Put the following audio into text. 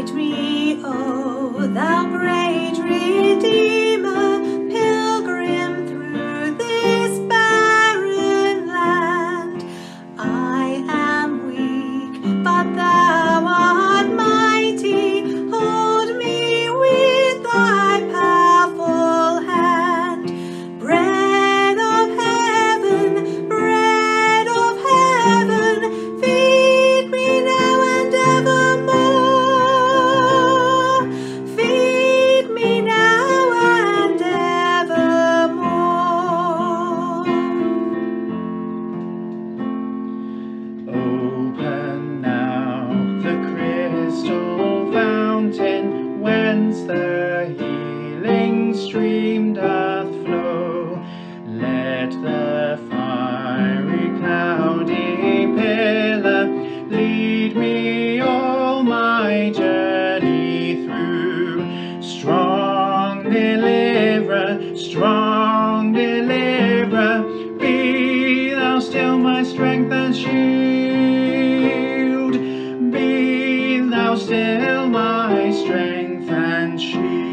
retreat. deliverer, strong deliverer, be thou still my strength and shield, be thou still my strength and shield.